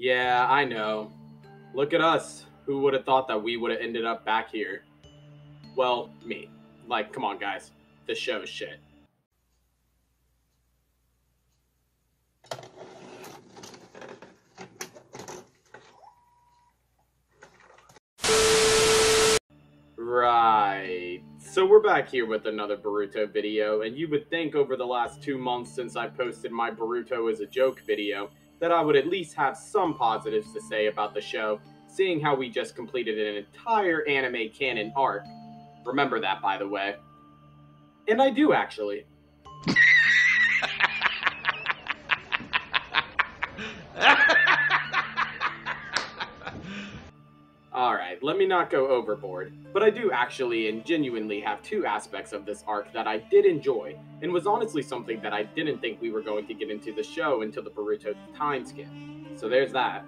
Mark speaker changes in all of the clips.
Speaker 1: Yeah, I know. Look at us. Who would have thought that we would have ended up back here? Well, me. Like, come on, guys. This show is shit. Right. So we're back here with another Boruto video, and you would think over the last two months since I posted my Boruto as a joke video, that I would at least have some positives to say about the show, seeing how we just completed an entire anime canon arc. Remember that, by the way. And I do, actually. Alright, let me not go overboard, but I do actually and genuinely have two aspects of this arc that I did enjoy, and was honestly something that I didn't think we were going to get into the show until the Boruto time skip. So there's that.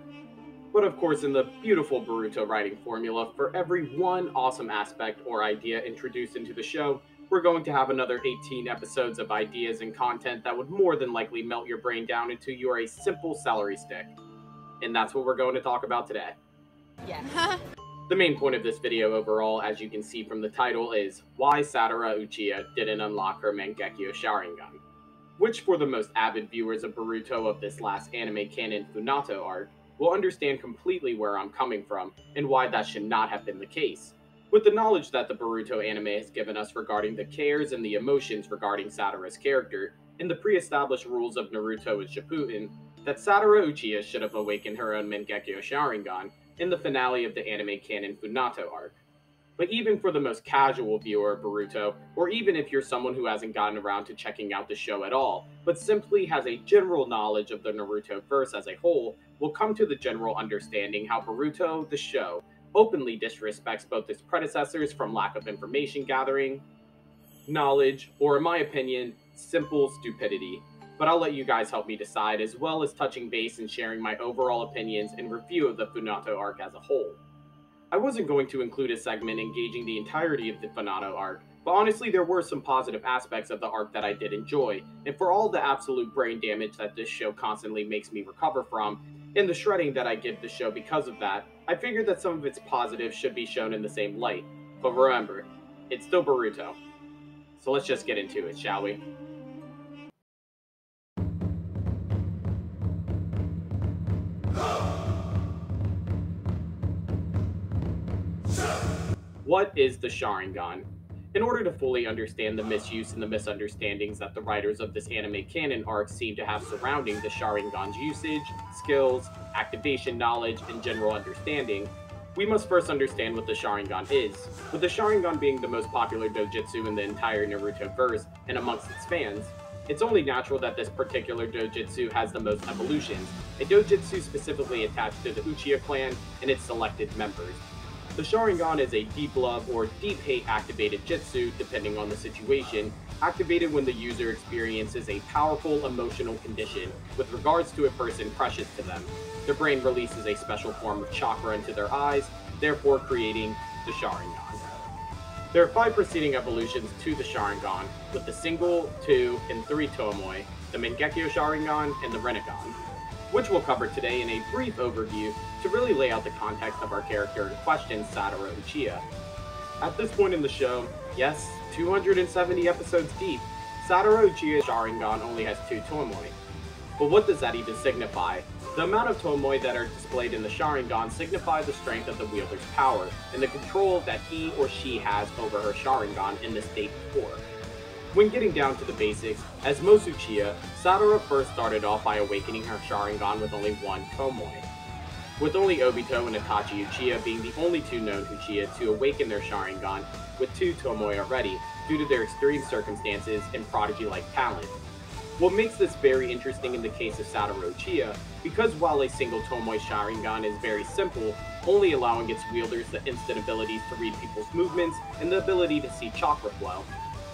Speaker 1: But of course, in the beautiful Boruto writing formula, for every one awesome aspect or idea introduced into the show, we're going to have another 18 episodes of ideas and content that would more than likely melt your brain down until you are a simple celery stick. And that's what we're going to talk about today.
Speaker 2: Yeah.
Speaker 1: The main point of this video overall, as you can see from the title, is why Sadara Uchiha didn't unlock her Mangekyo Sharingan. Which, for the most avid viewers of Boruto of this last anime canon Funato arc, will understand completely where I'm coming from and why that should not have been the case. With the knowledge that the Boruto anime has given us regarding the cares and the emotions regarding Sadara's character, and the pre-established rules of Naruto and Shippuden, that Sadara Uchiha should have awakened her own Mangekyo Sharingan, in the finale of the anime canon Funato arc. But even for the most casual viewer of Boruto, or even if you're someone who hasn't gotten around to checking out the show at all, but simply has a general knowledge of the Naruto verse as a whole, will come to the general understanding how Boruto, the show, openly disrespects both its predecessors from lack of information gathering, knowledge, or in my opinion, simple stupidity, but I'll let you guys help me decide, as well as touching base and sharing my overall opinions and review of the Funato arc as a whole. I wasn't going to include a segment engaging the entirety of the Funato arc, but honestly, there were some positive aspects of the arc that I did enjoy, and for all the absolute brain damage that this show constantly makes me recover from, and the shredding that I give the show because of that, I figured that some of its positives should be shown in the same light. But remember, it's still Boruto. So let's just get into it, shall we? What is the Sharingan? In order to fully understand the misuse and the misunderstandings that the writers of this anime canon arc seem to have surrounding the Sharingan's usage, skills, activation knowledge, and general understanding, we must first understand what the Sharingan is. With the Sharingan being the most popular dojutsu in the entire Naruto verse and amongst its fans, it's only natural that this particular dojutsu has the most evolutions, a dojutsu specifically attached to the Uchiha clan and its selected members. The Sharingan is a deep love or deep hate activated jutsu, depending on the situation, activated when the user experiences a powerful emotional condition with regards to a person precious to them. Their brain releases a special form of chakra into their eyes, therefore creating the Sharingan. There are five preceding evolutions to the Sharingan, with the single, two, and three Tomoe, the Mangekyo Sharingan, and the Rinnegan which we'll cover today in a brief overview to really lay out the context of our character in question, Sadara Uchiha. At this point in the show, yes, 270 episodes deep, Sadara Uchiha's Sharingan only has two Tomoe. But what does that even signify? The amount of Tomoe that are displayed in the Sharingan signify the strength of the wielder's power, and the control that he or she has over her Sharingan in the state before. When getting down to the basics, as most Uchiha, Sadara first started off by awakening her Sharingan with only one Tomoe. With only Obito and Itachi Uchiha being the only two known Uchiha to awaken their Sharingan with two Tomoe already, due to their extreme circumstances and prodigy-like talent. What makes this very interesting in the case of Sadara Uchiha, because while a single Tomoe Sharingan is very simple, only allowing its wielders the instant abilities to read people's movements and the ability to see chakra flow,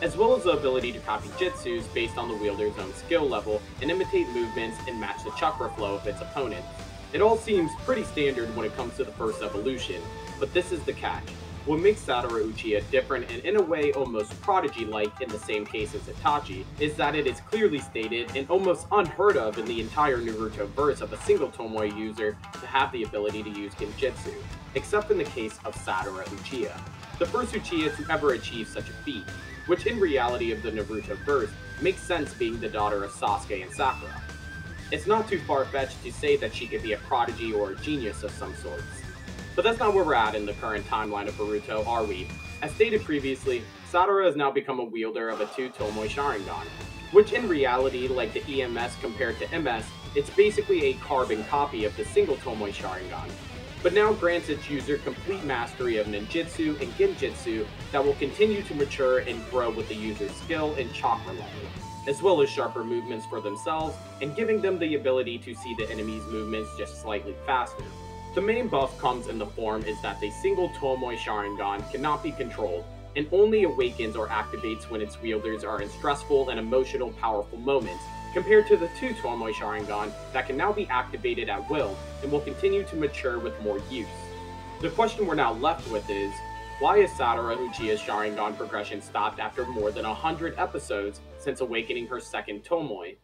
Speaker 1: as well as the ability to copy jutsus based on the wielder's own skill level and imitate movements and match the chakra flow of its opponent. It all seems pretty standard when it comes to the first evolution, but this is the catch. what makes Sadara Uchiha different and in a way almost prodigy-like in the same case as Itachi is that it is clearly stated and almost unheard of in the entire Naruto verse of a single Tomoe user to have the ability to use Genjutsu, except in the case of Sadara Uchiha, the first Uchiha to ever achieve such a feat, which in reality of the Naruto verse makes sense being the daughter of Sasuke and Sakura. It's not too far-fetched to say that she could be a prodigy or a genius of some sorts. But that's not where we're at in the current timeline of Boruto, are we? As stated previously, Sadara has now become a wielder of a two Tomoe Sharingan, which in reality, like the EMS compared to MS, it's basically a carbon copy of the single Tomoe Sharingan, but now grants its user complete mastery of ninjutsu and genjutsu that will continue to mature and grow with the user's skill and chakra level as well as sharper movements for themselves, and giving them the ability to see the enemy's movements just slightly faster. The main buff comes in the form is that the single Tomoe Sharingan cannot be controlled, and only awakens or activates when its wielders are in stressful and emotional powerful moments, compared to the two Tomoe Sharingan that can now be activated at will and will continue to mature with more use. The question we're now left with is, why is Sadara Uchiha's Sharingan progression stopped after more than 100 episodes since awakening her second Tomoe?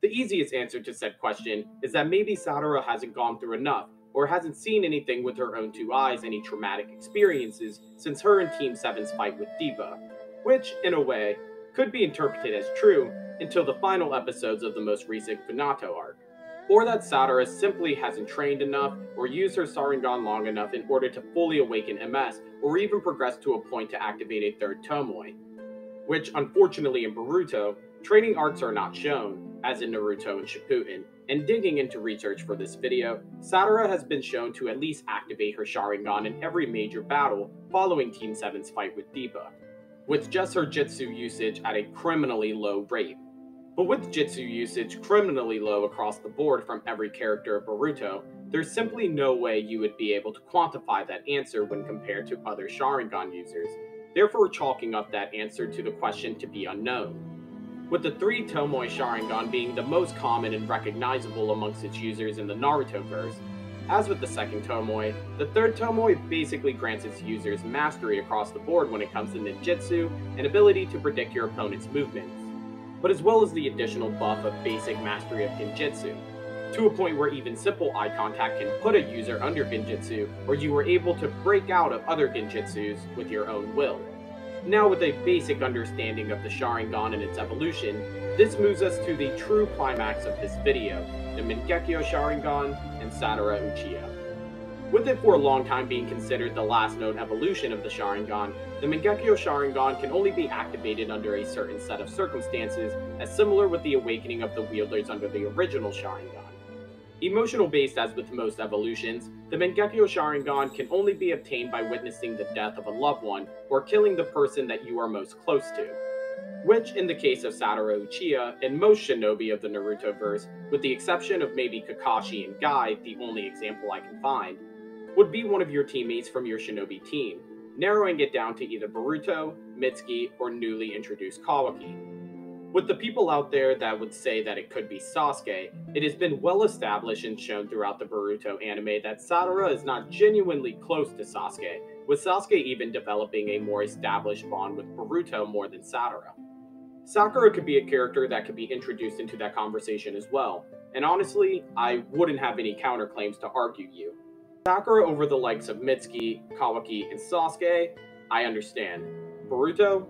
Speaker 1: The easiest answer to said question is that maybe Sadara hasn't gone through enough, or hasn't seen anything with her own two eyes, any traumatic experiences, since her and Team 7's fight with Deepa, which, in a way, could be interpreted as true until the final episodes of the most recent Funato arc or that Sadara simply hasn't trained enough or used her Sharingan long enough in order to fully awaken MS or even progress to a point to activate a third Tomoe. Which, unfortunately in Boruto, training arcs are not shown, as in Naruto and Shippuden, and digging into research for this video, Sadara has been shown to at least activate her Sharingan in every major battle following Team 7's fight with Deepa, with just her Jutsu usage at a criminally low rate. But with Jutsu usage criminally low across the board from every character of Boruto, there's simply no way you would be able to quantify that answer when compared to other Sharingan users, therefore chalking up that answer to the question to be unknown. With the three Tomoe Sharingan being the most common and recognizable amongst its users in the Naruto verse, as with the second Tomoe, the third Tomoe basically grants its users mastery across the board when it comes to ninjutsu and ability to predict your opponent's movements but as well as the additional buff of basic mastery of Genjutsu, to a point where even simple eye contact can put a user under Genjutsu, or you are able to break out of other Genjutsus with your own will. Now with a basic understanding of the Sharingan and its evolution, this moves us to the true climax of this video, the Mangekyo Sharingan and Sadara Uchiha. With it for a long time being considered the last known evolution of the Sharingan, the Mangekyo Sharingan can only be activated under a certain set of circumstances, as similar with the awakening of the wielders under the original Sharingan. Emotional based as with most evolutions, the Mangekyo Sharingan can only be obtained by witnessing the death of a loved one or killing the person that you are most close to. Which, in the case of Sadara Uchiha and most shinobi of the Naruto verse, with the exception of maybe Kakashi and Guy, the only example I can find, would be one of your teammates from your shinobi team, narrowing it down to either Boruto, Mitsuki, or newly introduced Kawaki. With the people out there that would say that it could be Sasuke, it has been well established and shown throughout the Boruto anime that Sadara is not genuinely close to Sasuke, with Sasuke even developing a more established bond with Boruto more than Sadara. Sakura could be a character that could be introduced into that conversation as well, and honestly, I wouldn't have any counterclaims to argue you. Sakura over the likes of Mitsuki, Kawaki, and Sasuke, I understand. Boruto,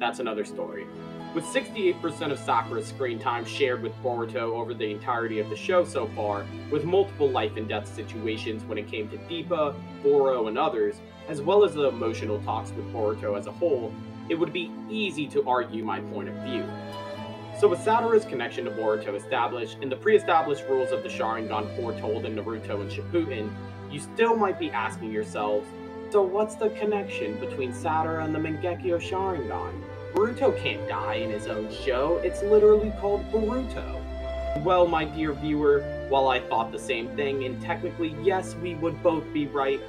Speaker 1: that's another story. With 68% of Sakura's screen time shared with Boruto over the entirety of the show so far, with multiple life and death situations when it came to Deepa, Boro, and others, as well as the emotional talks with Boruto as a whole, it would be easy to argue my point of view. So with Sadara's connection to Boruto established and the pre-established rules of the Sharingan foretold in Naruto and Shippuden, you still might be asking yourselves, so what's the connection between Sadara and the Mangekyo Sharingan? Boruto can't die in his own show, it's literally called Boruto. Well, my dear viewer, while I thought the same thing, and technically, yes, we would both be right,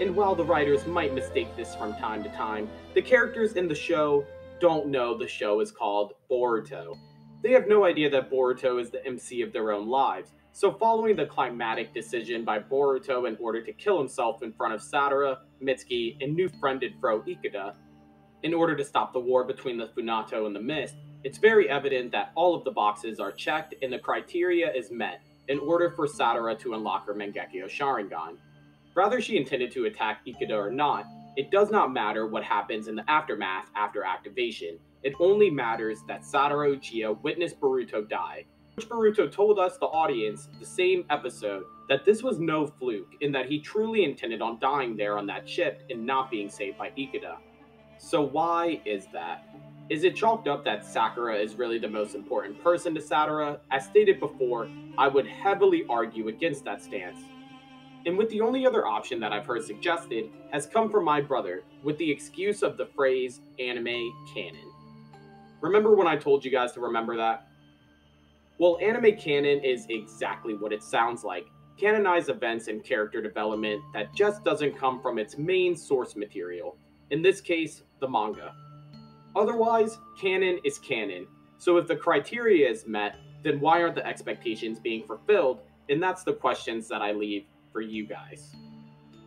Speaker 1: and while the writers might mistake this from time to time, the characters in the show don't know the show is called Boruto. They have no idea that Boruto is the MC of their own lives, So, following the climatic decision by Boruto in order to kill himself in front of Sadara, Mitsuki, and new friended Fro Ikeda, in order to stop the war between the Funato and the Mist, it's very evident that all of the boxes are checked and the criteria is met in order for Sadara to unlock her Mangekyo Sharingan. Whether she intended to attack Ikeda or not, it does not matter what happens in the aftermath after activation. It only matters that Sadara Uchiha witnessed Boruto die, which Boruto told us, the audience, the same episode, that this was no fluke, in that he truly intended on dying there on that ship and not being saved by Ikeda. So why is that? Is it chalked up that Sakura is really the most important person to Sadara? As stated before, I would heavily argue against that stance. And with the only other option that I've heard suggested has come from my brother, with the excuse of the phrase anime canon. Remember when I told you guys to remember that? Well, anime canon is exactly what it sounds like canonized events and character development that just doesn't come from its main source material, in this case, the manga. Otherwise, canon is canon, so if the criteria is met, then why aren't the expectations being fulfilled? And that's the questions that I leave for you guys.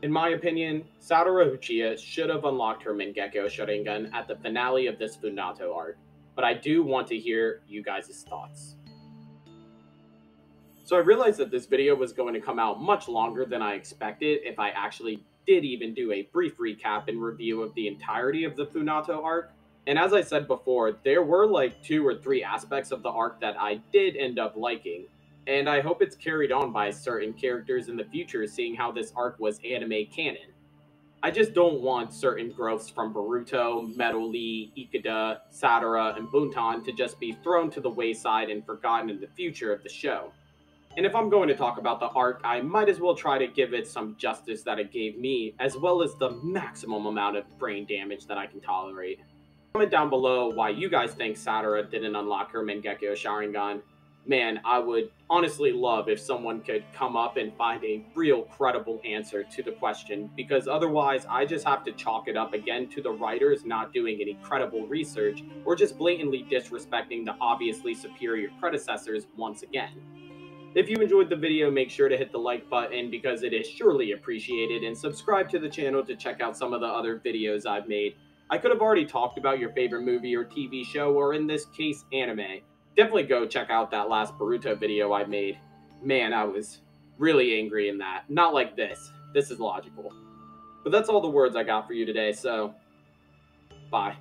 Speaker 1: In my opinion, Sadara Uchiha should have unlocked her Mangekyo Sharingan at the finale of this Funato arc, but I do want to hear you guys' thoughts. So I realized that this video was going to come out much longer than I expected if I actually did even do a brief recap and review of the entirety of the Funato arc. And as I said before, there were like two or three aspects of the arc that I did end up liking. And I hope it's carried on by certain characters in the future, seeing how this arc was anime canon. I just don't want certain growths from Boruto, Metal Lee, Ikeda, Sadara, and Buntan to just be thrown to the wayside and forgotten in the future of the show. And if I'm going to talk about the arc, I might as well try to give it some justice that it gave me, as well as the maximum amount of brain damage that I can tolerate. Comment down below why you guys think Sadara didn't unlock her Mangekyo Sharingan. Man, I would honestly love if someone could come up and find a real credible answer to the question, because otherwise I just have to chalk it up again to the writers not doing any credible research or just blatantly disrespecting the obviously superior predecessors once again. If you enjoyed the video, make sure to hit the like button because it is surely appreciated and subscribe to the channel to check out some of the other videos I've made. I could have already talked about your favorite movie or TV show, or in this case, anime. Definitely go check out that last Boruto video I made. Man, I was really angry in that. Not like this. This is logical. But that's all the words I got for you today, so bye.